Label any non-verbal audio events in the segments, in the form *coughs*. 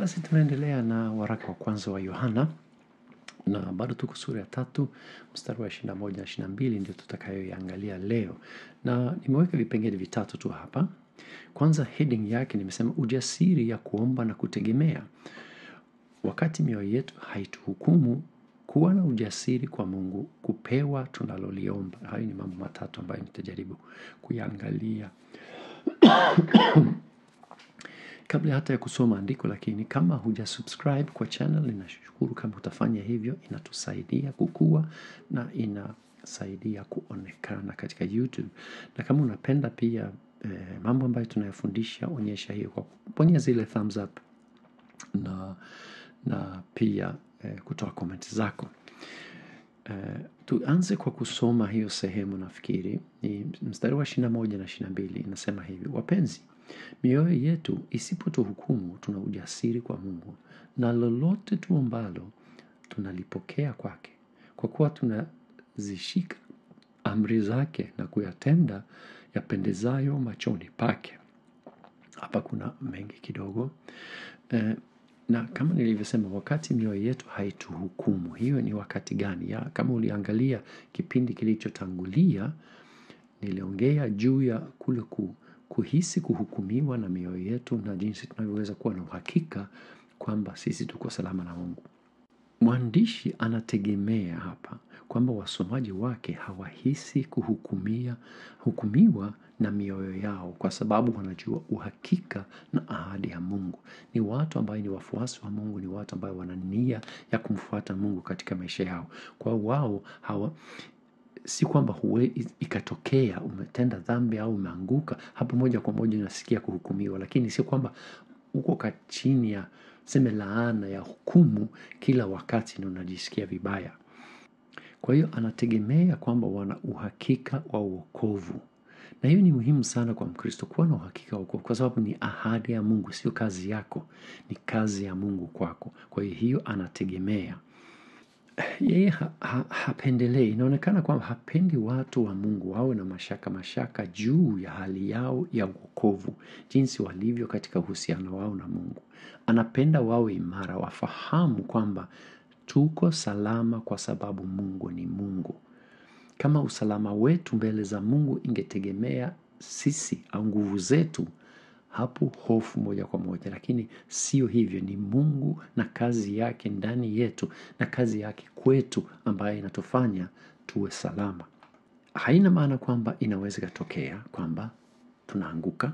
Basi tunaendelea na waraka wa kwanza wa Yohana na bado tuko sura ya tatu mstari wa ishirini na moja na ishirini na mbili ndio tutakayoiangalia leo, na nimeweka vipengele vitatu tu hapa. Kwanza, heading yake nimesema ujasiri ya kuomba na kutegemea. Wakati mioyo yetu haituhukumu, kuwa na ujasiri kwa Mungu kupewa tunaloliomba. Hayo ni mambo matatu ambayo nitajaribu kuyaangalia *coughs* kabla hata ya kusoma andiko, lakini kama huja subscribe kwa channel, ninashukuru kama utafanya hivyo. Inatusaidia kukua na inasaidia kuonekana katika YouTube, na kama unapenda pia eh, mambo ambayo tunayofundisha, onyesha hiyo kwa kubonyeza zile thumbs up na, na pia eh, kutoa comment zako. Uh, tuanze kwa kusoma hiyo sehemu. Nafikiri ni mstari wa ishirini na moja na ishirini na mbili inasema hivi: wapenzi, mioyo yetu isipotuhukumu, tuna ujasiri kwa Mungu, na lolote tuombalo tunalipokea kwake, kwa kuwa tunazishika amri zake na kuyatenda yapendezayo machoni pake. Hapa kuna mengi kidogo e, na kama nilivyosema, wakati mioyo yetu haituhukumu, hiyo ni wakati gani? Ya, kama uliangalia kipindi kilichotangulia, niliongea juu ya kule ku, kuhisi kuhukumiwa na mioyo yetu na jinsi tunavyoweza kuwa na uhakika kwamba sisi tuko salama na Mungu. Mwandishi anategemea hapa kwamba wasomaji wake hawahisi kuhukumia hukumiwa na mioyo yao, kwa sababu wanajua uhakika na ahadi ya Mungu. Ni watu ambao ni wafuasi wa Mungu, ni watu ambao wana nia ya kumfuata Mungu katika maisha yao. Kwa wao hawa si kwamba huwe ikatokea umetenda dhambi au umeanguka hapo moja kwa moja unasikia kuhukumiwa, lakini si kwamba uko chini ya seme laana ya hukumu kila wakati na unajisikia vibaya. Kwa hiyo anategemea kwamba wana uhakika wa uokovu na hiyo ni muhimu sana kwa Mkristo kuwa na uhakika wa uokovu kwa sababu ni ahadi ya Mungu, sio kazi yako, ni kazi ya Mungu kwako. Kwa hiyo hiyo anategemea yeye ha, ha, hapendelei. Inaonekana kwamba hapendi watu wa Mungu wawe na mashaka mashaka juu ya hali yao ya wokovu, jinsi walivyo katika uhusiano wao na Mungu. Anapenda wawe imara, wafahamu kwamba tuko salama kwa sababu Mungu ni Mungu. Kama usalama wetu mbele za Mungu ingetegemea sisi au nguvu zetu, hapo hofu moja kwa moja, lakini sio hivyo. Ni Mungu na kazi yake ndani yetu na kazi yake kwetu ambayo inatufanya tuwe salama. Haina maana kwamba inaweza ikatokea kwamba tunaanguka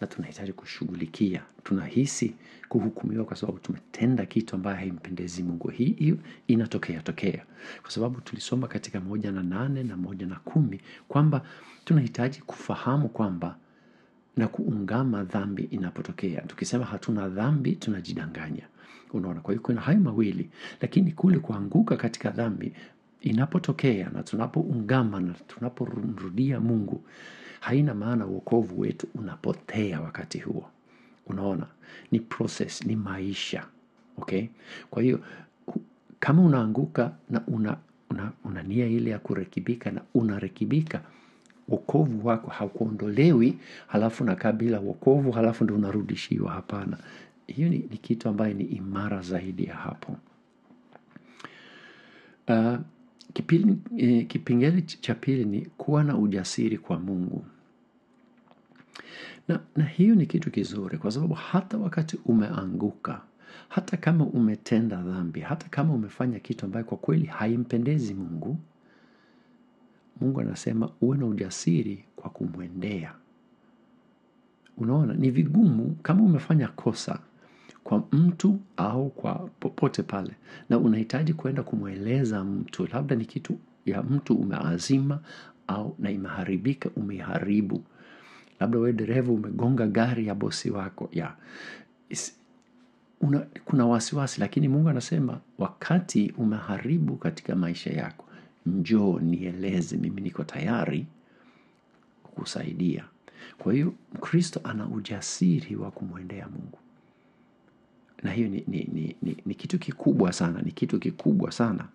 na tunahitaji kushughulikia, tunahisi kuhukumiwa kwa sababu tumetenda kitu ambayo haimpendezi Mungu. Hii inatokea tokea, kwa sababu tulisoma katika moja na nane na moja na kumi kwamba tunahitaji kufahamu kwamba na kuungama dhambi inapotokea. Tukisema hatuna dhambi tunajidanganya, unaona. Kwa hiyo kuna hayo mawili, lakini kule kuanguka katika dhambi inapotokea na tunapoungama na tunapomrudia Mungu, haina maana uokovu wetu unapotea wakati huo. Unaona, ni process, ni maisha. Okay, kwa hiyo kama unaanguka na una, una, una nia ile ya kurekebika na unarekebika wokovu wako haukuondolewi, halafu nakaa bila wokovu, halafu ndo unarudishiwa. Hapana, hiyo ni, ni kitu ambayo ni imara zaidi ya hapo. Uh, kipili, eh, kipengele cha pili ni kuwa na ujasiri kwa Mungu na, na hiyo ni kitu kizuri kwa sababu hata wakati umeanguka, hata kama umetenda dhambi, hata kama umefanya kitu ambayo kwa kweli haimpendezi Mungu, Mungu anasema uwe na ujasiri kwa kumwendea. Unaona, ni vigumu kama umefanya kosa kwa mtu au kwa popote pale, na unahitaji kwenda kumweleza mtu, labda ni kitu ya mtu umeazima au na imeharibika, umeharibu labda wewe dereva umegonga gari ya bosi wako ya una, kuna wasiwasi, lakini Mungu anasema wakati umeharibu katika maisha yako, njoo nieleze, mimi niko tayari kukusaidia. Kwa hiyo Mkristo ana ujasiri wa kumwendea Mungu, na hiyo ni, ni, ni, ni, ni kitu kikubwa sana, ni kitu kikubwa sana.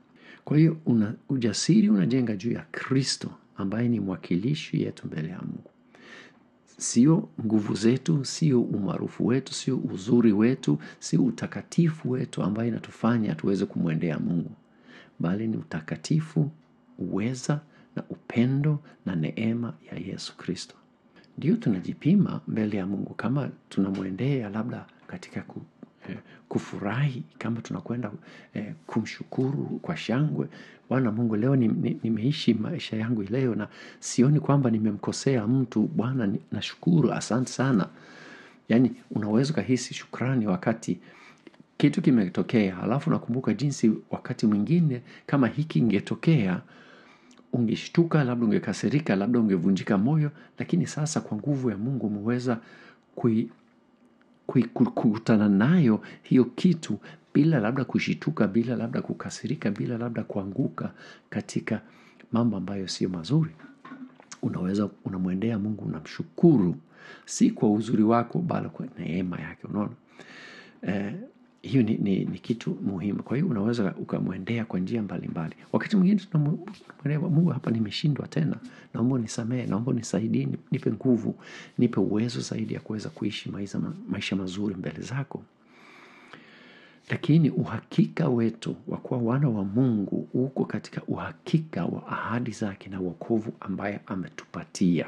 Kwa hiyo una, ujasiri unajenga juu ya Kristo ambaye ni mwakilishi yetu mbele ya Mungu. sio nguvu zetu, sio umaarufu wetu, sio uzuri wetu, sio utakatifu wetu ambaye inatufanya tuweze kumwendea Mungu, bali ni utakatifu, uweza na upendo na neema ya Yesu Kristo. Ndio tunajipima mbele ya Mungu kama tunamwendea labda katika ku, eh, kufurahi, kama tunakwenda eh, kumshukuru kwa shangwe. Bwana Mungu, leo nimeishi ni- ni- maisha yangu leo na sioni kwamba nimemkosea mtu. Bwana, nashukuru, asante sana. Yaani unaweza ukahisi shukrani wakati kitu kimetokea, alafu nakumbuka jinsi wakati mwingine kama hiki ingetokea ungeshtuka, labda ungekasirika, labda ungevunjika moyo, lakini sasa kwa nguvu ya Mungu umeweza kui, kukutana nayo hiyo kitu bila labda kushituka, bila labda kukasirika, bila labda kuanguka katika mambo ambayo sio mazuri. Unaweza unamwendea Mungu, unamshukuru si kwa uzuri wako, bali kwa neema yake. Unaona eh, hiyo ni, ni, ni kitu muhimu. Kwa hiyo unaweza ukamwendea kwa njia mbalimbali. Wakati mwingine tunamwendea Mungu, hapa nimeshindwa tena, naomba unisamehe, naomba unisaidie, nipe nguvu, nipe uwezo zaidi ya kuweza kuishi maisha, maisha mazuri mbele zako. Lakini uhakika wetu wa kuwa wana wa Mungu uko katika uhakika wa ahadi zake na wokovu ambaye ametupatia.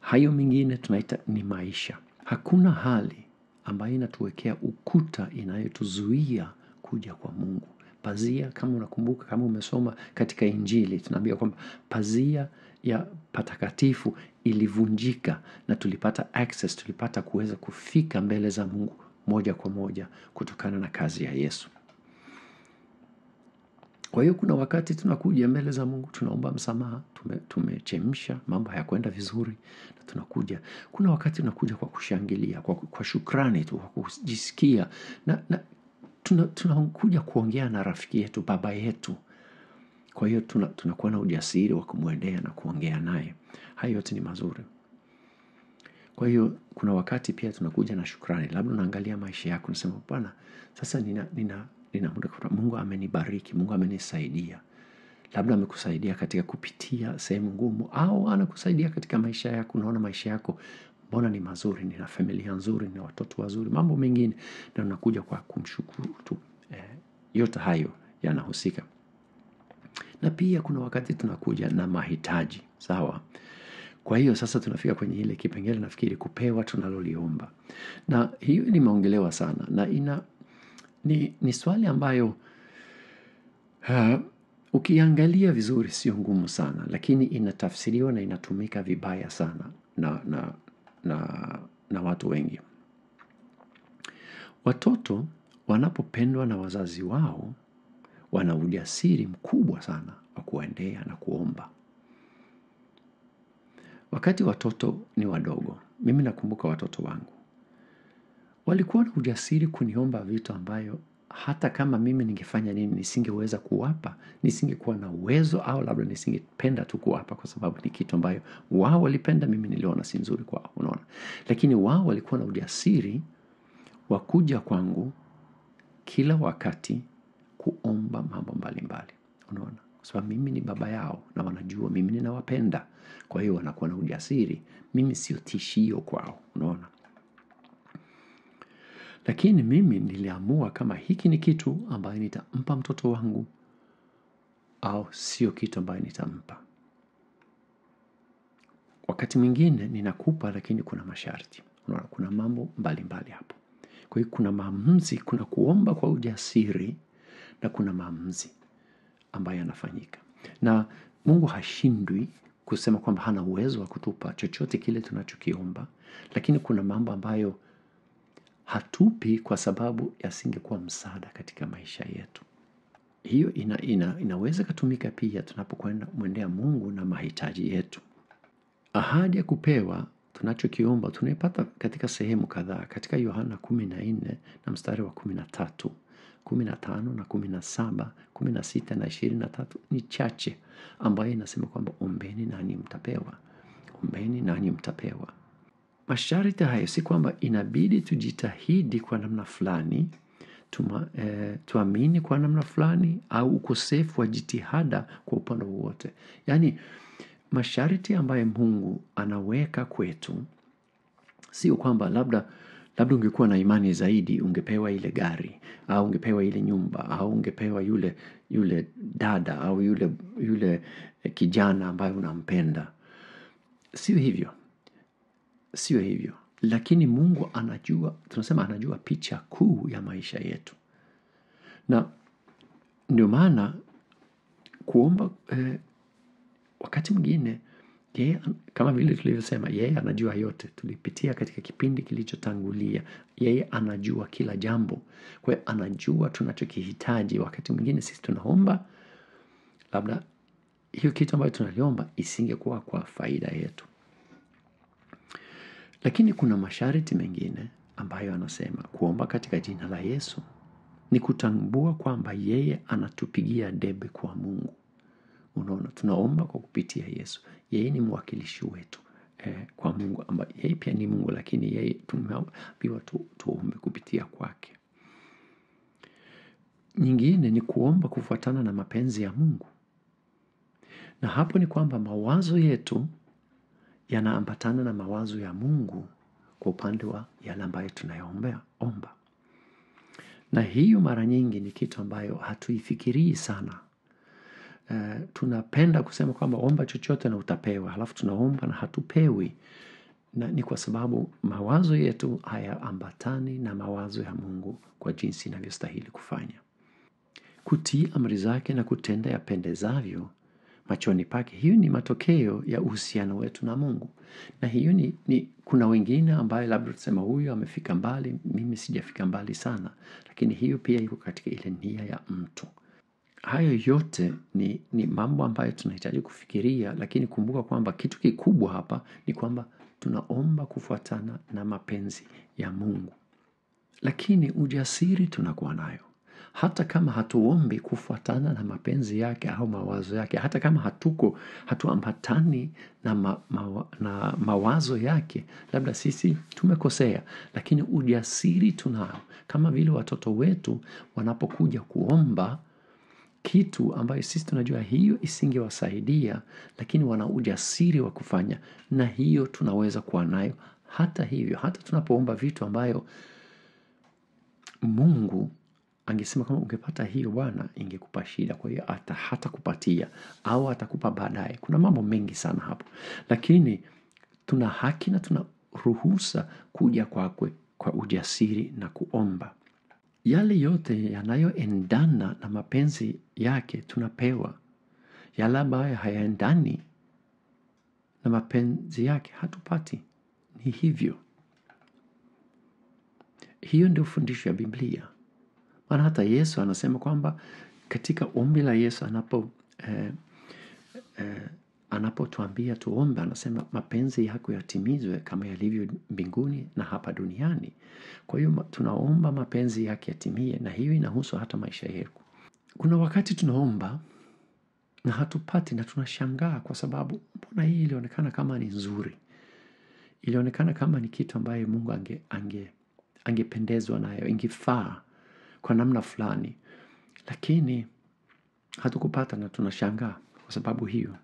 Hayo mingine tunaita ni maisha. Hakuna hali ambayo inatuwekea ukuta inayotuzuia kuja kwa Mungu. Pazia, kama unakumbuka, kama umesoma katika Injili, tunaambia kwamba pazia ya patakatifu ilivunjika na tulipata access, tulipata kuweza kufika mbele za Mungu moja kwa moja kutokana na kazi ya Yesu. Kwa hiyo kuna wakati tunakuja mbele za Mungu tunaomba msamaha, tumechemsha tume, mambo hayakwenda vizuri, na tunakuja. Kuna wakati tunakuja kwa kushangilia, kwa, kwa shukrani tu, kwa kujisikia na, na tuna, tunakuja kuongea na rafiki yetu, baba yetu. Kwa hiyo tunakuwa tuna, na ujasiri wa kumwendea na kuongea naye. Hayo yote ni mazuri. Kwa hiyo kuna wakati pia tunakuja na shukrani, labda unaangalia maisha yako unasema, Bwana, sasa nina, nina, nina muda kwa Mungu amenibariki, Mungu amenisaidia, labda amekusaidia katika kupitia sehemu ngumu, au anakusaidia katika maisha yako. Unaona maisha yako mbona ni mazuri, nina familia nzuri, nina watoto wazuri, mambo mengine, na unakuja kwa kumshukuru tu. Eh, yote hayo yanahusika na pia kuna wakati tunakuja na mahitaji sawa. Kwa hiyo sasa tunafika kwenye ile kipengele nafikiri kupewa tunaloliomba, na hiyo limeongelewa sana na ina ni, ni swali ambayo uh, ukiangalia vizuri sio ngumu sana, lakini inatafsiriwa na inatumika vibaya sana na, na, na, na watu wengi. Watoto wanapopendwa na wazazi wao wana ujasiri mkubwa sana wa kuendea na kuomba. Wakati watoto ni wadogo, mimi nakumbuka watoto wangu walikuwa na ujasiri kuniomba vitu ambayo hata kama mimi ningefanya nini nisingeweza kuwapa, nisingekuwa na uwezo, au labda nisingependa tu kuwapa, kwa sababu ni kitu ambayo wao walipenda, mimi niliona si nzuri kwao, unaona. Lakini wao walikuwa na ujasiri wa kuja kwangu kila wakati kuomba mambo mbalimbali, unaona, kwa sababu mimi ni baba yao na wanajua mimi ninawapenda. Kwa hiyo wanakuwa na ujasiri, mimi sio tishio kwao, unaona. Lakini mimi niliamua kama hiki ni kitu ambayo nitampa mtoto wangu au sio kitu ambayo nitampa. Wakati mwingine ninakupa, lakini kuna masharti, unaona, kuna mambo mbalimbali hapo. Kwa hiyo kuna maamuzi, kuna kuomba kwa ujasiri na kuna maamuzi ambayo yanafanyika, na Mungu hashindwi kusema kwamba hana uwezo wa kutupa chochote kile tunachokiomba, lakini kuna mambo ambayo hatupi kwa sababu yasingekuwa msaada katika maisha yetu. Hiyo ina, ina, inaweza ikatumika pia tunapokwenda mwendea Mungu na mahitaji yetu. Ahadi ya kupewa tunachokiomba tunaipata katika sehemu kadhaa katika Yohana kumi na nne na mstari wa kumi na tatu kumi na tano na kumi na saba kumi na sita na ishirini na tatu ni chache ambayo inasema kwamba ombeni nanyi mtapewa, ombeni nani mtapewa. Masharti hayo si kwamba inabidi tujitahidi kwa namna fulani tuma, eh, tuamini kwa namna fulani au ukosefu wa jitihada kwa upande wowote. Yaani masharti ambayo Mungu anaweka kwetu sio kwamba labda labda ungekuwa na imani zaidi ungepewa ile gari au ungepewa ile nyumba au ungepewa yule yule dada au yule yule kijana ambaye unampenda sio hivyo sio hivyo. Lakini mungu anajua tunasema anajua picha kuu ya maisha yetu. Na ndio maana kuomba eh, wakati mwingine yeye kama vile tulivyosema yeye anajua yote. Tulipitia katika kipindi kilichotangulia. Yeye anajua kila jambo. Kwa hiyo anajua tunachokihitaji. Wakati mwingine sisi tunaomba labda hiyo kitu ambayo tunaliomba isingekuwa kwa faida yetu lakini kuna masharti mengine ambayo anasema kuomba katika jina la yesu. Ni kutambua kwamba yeye anatupigia debe kwa mungu. Unaona tunaomba kwa kupitia yesu. Yeye ni mwakilishi wetu eh, kwa mungu ambaye yeye pia ni mungu lakini yeye tumeambiwa tu, tuombe kupitia kwake. Nyingine ni kuomba kufuatana na mapenzi ya mungu. Na hapo ni kwamba mawazo yetu yanaambatana na mawazo ya mungu kwa upande wa yale ambayo tunayoombea omba. Na hiyo mara nyingi ni kitu ambayo hatuifikirii sana. Uh, tunapenda kusema kwamba omba chochote na utapewa halafu tunaomba na hatupewi. Na ni kwa sababu mawazo yetu hayaambatani na mawazo ya mungu kwa jinsi inavyostahili kufanya. Kutii amri zake na kutenda yapendezavyo machoni pake. Hiyo ni matokeo ya uhusiano wetu na mungu. Na hiyo ni, ni kuna wengine ambaye labda tusema huyu amefika mbali mimi sijafika mbali sana. Lakini hiyo pia iko katika ile nia ya mtu. Hayo yote ni, ni mambo ambayo tunahitaji kufikiria lakini kumbuka kwamba kitu kikubwa hapa ni kwamba tunaomba kufuatana na mapenzi ya mungu. Lakini ujasiri tunakuwa nayo hata kama hatuombi kufuatana na mapenzi yake au mawazo yake hata kama hatuko hatuambatani na, ma, ma, na mawazo yake labda sisi tumekosea lakini ujasiri tunao. Kama vile watoto wetu wanapokuja kuomba kitu ambayo sisi tunajua hiyo isingewasaidia lakini wana ujasiri wa kufanya na hiyo tunaweza kuwa nayo. Hata hivyo hata tunapoomba vitu ambayo mungu angesema kama ungepata hiyo bwana ingekupa shida kwa hiyo hata hata kupatia au atakupa baadaye. Kuna mambo mengi sana hapo. Lakini tuna haki na tuna ruhusa kuja kwakwe kwa ujasiri na kuomba. Yale yote yanayoendana na mapenzi yake tunapewa. Yale ambayo hayaendani na mapenzi yake hatupati. Ni hivyo. Hiyo ndio fundisho ya biblia maana hata yesu anasema kwamba katika ombi la yesu anapo eh, eh, anapotuambia tuombe anasema mapenzi yako yatimizwe kama yalivyo mbinguni na hapa duniani. Kwa hiyo tunaomba mapenzi yake yatimie na hiyo inahusu hata maisha yetu. Kuna wakati tunaomba na hatupati na tunashangaa kwa sababu mbona hii ilionekana kama ni nzuri? Ilionekana kama ni kitu ambaye mungu ange, ange, angependezwa nayo ingefaa kwa namna fulani. Lakini hatukupata na tunashangaa kwa sababu hiyo.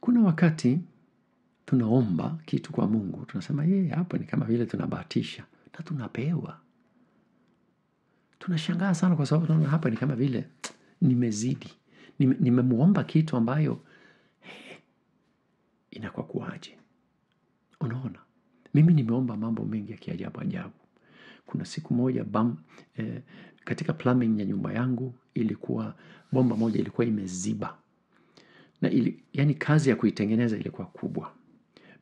Kuna wakati tunaomba kitu kwa mungu. Tunasema yeye hapo ni kama vile tunabahatisha na tunapewa. Tunashangaa sana kwa sababu tunaona hapa ni kama vile nimezidi. Nimemwomba nime kitu ambayo hey, inakuwa kuaje unaona? Mimi nimeomba mambo mengi ya kiajabu ajabu kuna siku moja bam, eh, katika plumbing ya nyumba yangu ilikuwa bomba moja ilikuwa imeziba. Na ili, yani kazi ya kuitengeneza ilikuwa kubwa.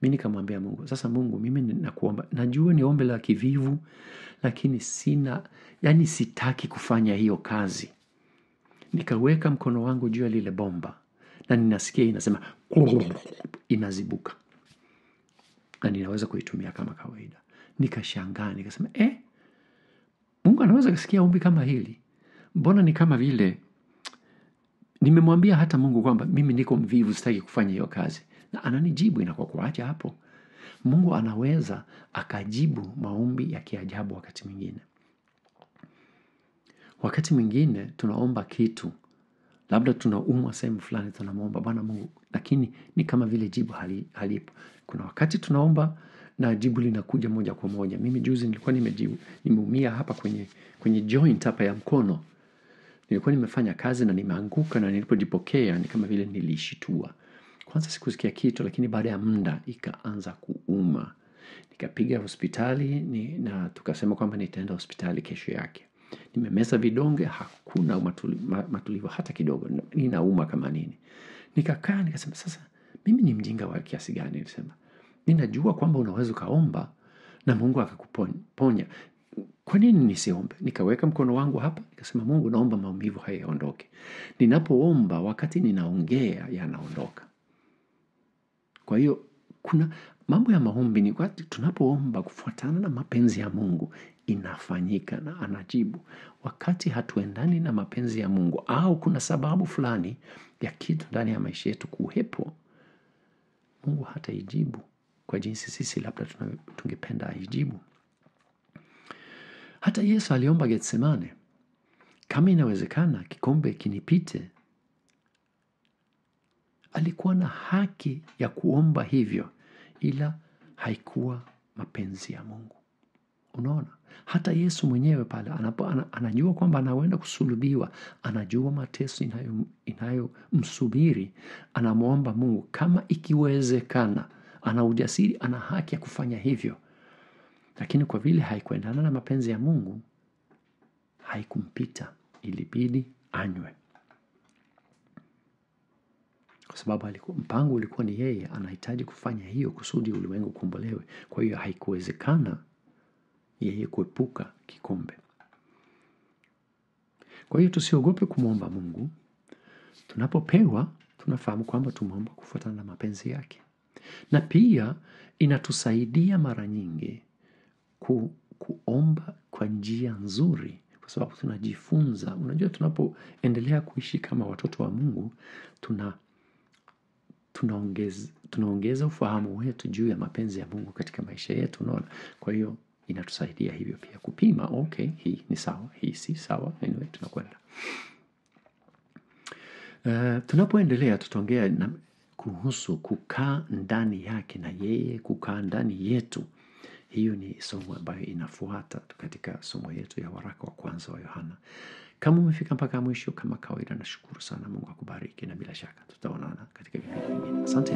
Mi nikamwambia mungu sasa mungu mimi nakuomba najua ni ombe la kivivu lakini sina yani sitaki kufanya hiyo kazi. Nikaweka mkono wangu juu ya lile bomba na ninasikia inasema inazibuka. Na ninaweza kuitumia kama kawaida. Nikashangaa nikasema eh, mungu anaweza kusikia ombi kama hili? Mbona ni kama vile nimemwambia hata mungu kwamba mimi niko mvivu sitaki kufanya hiyo kazi. Na ananijibu inakuwa kuacha hapo. Mungu anaweza akajibu maombi ya kiajabu wakati mwingine. Wakati mwingine tunaomba kitu labda tunaumwa sehemu fulani tunamwomba bwana mungu lakini ni kama vile jibu hali, halipo. Kuna wakati tunaomba na jibu linakuja moja kwa moja. Mimi juzi nilikuwa nimeumia hapa kwenye, kwenye joint hapa ya mkono. Nilikuwa nimefanya kazi na nimeanguka na nilipojipokea ni kama vile nilishitua. Kwanza sikusikia kitu lakini baada ya muda ikaanza kuuma. Nikapiga hospitali ni, na tukasema kwamba nitaenda hospitali kesho yake. Nimemeza vidonge hakuna matuli, matulivu hata kidogo. Ninauma kama nini. Nikakaa nikasema sasa mimi ni mjinga wa kiasi gani nilisema. Ninajua kwamba unaweza ukaomba na Mungu akakuponya. Kwa nini nisiombe? Nikaweka mkono wangu hapa, nikasema Mungu naomba maumivu haya yaondoke. Ninapoomba wakati ninaongea yanaondoka. Kwa hiyo kuna mambo ya maombi ni wakati tunapoomba kufuatana na mapenzi ya Mungu inafanyika na anajibu. Wakati hatuendani na mapenzi ya Mungu au kuna sababu fulani ya kitu ndani ya maisha yetu kuwepo, Mungu hataijibu kwa jinsi sisi labda tungependa aijibu. Hata Yesu aliomba Getsemane, kama inawezekana kikombe kinipite. Alikuwa na haki ya kuomba hivyo, ila haikuwa mapenzi ya Mungu. Unaona, hata Yesu mwenyewe pale anapo, anajua kwamba anaenda kusulubiwa, anajua mateso inayomsubiri, inayo anamwomba Mungu kama ikiwezekana, ana ujasiri, ana haki ya kufanya hivyo, lakini kwa vile haikuendana na mapenzi ya Mungu, haikumpita, ilibidi anywe kwa sababu mpango ulikuwa ni yeye anahitaji kufanya hiyo kusudi ulimwengu ukombolewe. Kwa hiyo haikuwezekana yeye kuepuka kikombe. Kwa hiyo tusiogope kumwomba Mungu. Tunapopewa tunafahamu kwamba tumeomba kufuatana na mapenzi yake, na pia inatusaidia mara nyingi ku, kuomba kwa njia nzuri, kwa sababu tunajifunza. Unajua, tunapoendelea kuishi kama watoto wa Mungu tuna tunaongeza, tunaongeza ufahamu wetu juu ya mapenzi ya Mungu katika maisha yetu, unaona. Kwa hiyo inatusaidia hivyo pia kupima, okay, hii ni sawa, hii si sawa, anyway, tunakwenda. Uh, tunapoendelea tutaongea kuhusu kukaa ndani yake na yeye kukaa ndani yetu. Hiyo ni somo ambayo inafuata katika somo yetu ya waraka wa kwanza wa Yohana. Kama umefika mpaka mwisho, kama kawaida, nashukuru sana. Mungu akubariki, na bila shaka tutaonana katika vipindi vingine. Asante.